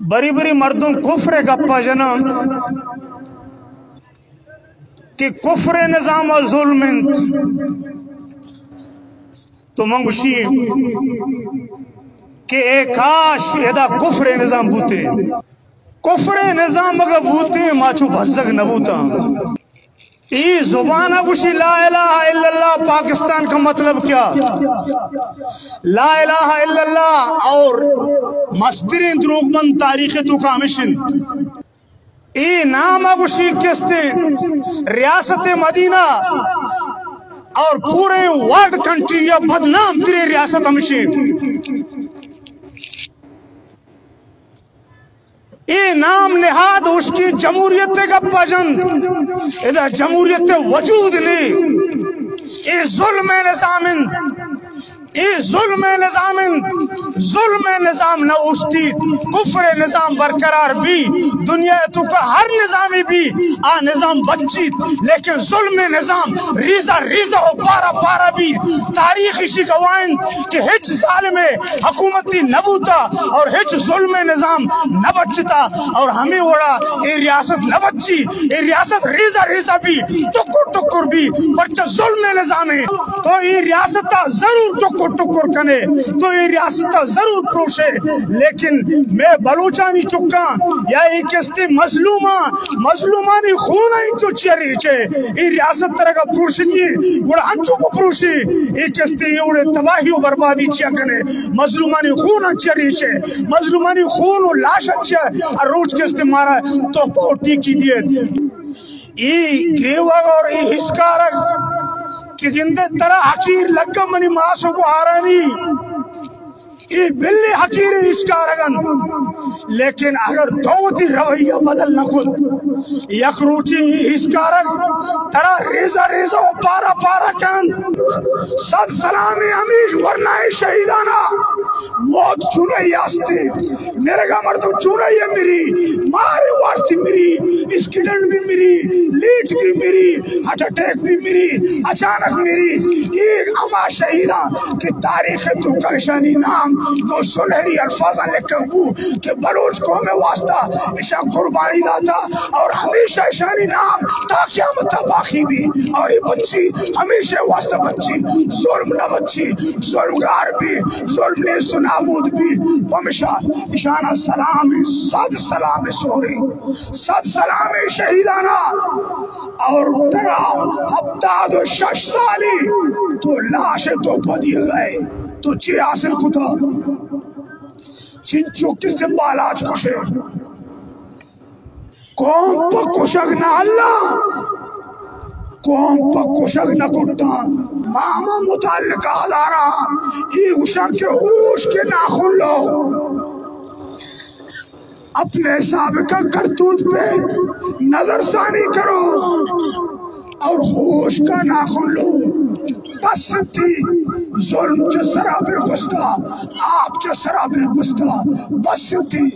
بری بری مردوں کفر گپا جنا کہ کفر نظام ظلم تو منگشی کہ اے کاش ادا کفر نظام بوتے۔ کفر نظام اگر بوتے ماچو بھزگ نہ بوتا۔ ای زبان اگوشی لا الہ الا اللہ، پاکستان کا مطلب کیا؟ لا الہ الا اللہ اور مسترین دروگ من تاریخ تو کامشن ای نام اگوشی کستے ریاست مدینہ اور پورے ورڈ کنٹری یا بدنام تیرے ریاست ہمشین اے نام اس کی جمہوریت کا پجند جمہوریت جمهوریت وجود نی اے ظلم نظامن۔ اے ظلم نظامن۔ ظلم نظام نہ اشتی کفر نظام برقرار بھی، دنیا تو کا ہر نظامی بھی، آ نظام بچی، لیکن ظلم نظام ریزہ ریزہ ہو پارا پارا بھی۔ تاریخ اسی گوائن کہ ہچ ظالم حکومتی نبوتا اور ہچ ظلم نظام نہ بچتا اور ہمیں وڑا اے ریاست نہ بچی اے ریاست ریزہ ریزہ بھی، ٹکر ٹکر بھی۔ بچہ ظلم نظام ہے، تو اے ریاست ضرور ٹکر ٹکر کنے، تو اے ریاست ضرور پروشے، لیکن میں بلوچانی چکا، یا ایک استی مظلومہ، مظلومانی خون این چو چیری چے، ای ریاست طرح کا پروشنی گوڑا انچو کو پروشی، ایک استی یوڑے تباہی و بربادی چیا کنے، مظلومانی خون این چیری چھے مظلومانی خون و لاش اچھا اور روچ کے استی مارا تو پوٹی کی دیئے۔ ای گریوگ اور ای حسکارک کہ جندے طرح حقیر لگا منی ماسوں کو آرانی ای بلی حقیری اشکارگن لیکن اگر دو توتی رویہ بدل نہ خود، یک روچی اشکارگ ترا ریزہ ریزہ پارا پارا کن۔ صد سلامی امیش ورنہ شہیدان ಓದ್ ಚುನೈ ಆಸ್ತಿ ಮೆರಗ ಮರ್ತು ಚುನೈ ಮಿರಿ ಮಾರಿ ವಾರ್ತಿ ಮಿರಿ اسکیڈنٹ بھی میری۔ لیٹ کی میری۔ ہٹ اٹیک بھی میری۔ اچانک میری۔ ایک اما شہیدہ کہ تاریخ تو کشانی نام کو سنہری الفاظ لکھو کہ بلوچ کو میں واسطہ اشا قربانی داتا اور ہمیشہ اشانی نام تا قیامت باقی بھی۔ اور یہ بچی، ہمیشہ واسطہ بچی۔ ظلم نہ بچی، ظلمگار بھی۔ ظلم نیز تو نہ محمود بھی پمشا اشانہ سلامی صد سلامی سوری صد سلامی شہیدانہ۔ اور ترہ ہفتاد و شش سالی تو لاش تو پدی گئے، تو چی آسل کتا چن چوکس دن بالاچ کشے؟ کون پا کشک نہ اللہ؟ قوم پا کشک نکتان ماما متعلق آدارا ہی اشک کے اوش کے ناخن لو۔ اپنے سابقہ کرتوت پہ نظر ثانی کرو اور خوش کا ناخن لو۔ بس تھی ظلم چسرہ سرابر گستا، آپ چسرہ سرابر گستا۔ بس تھی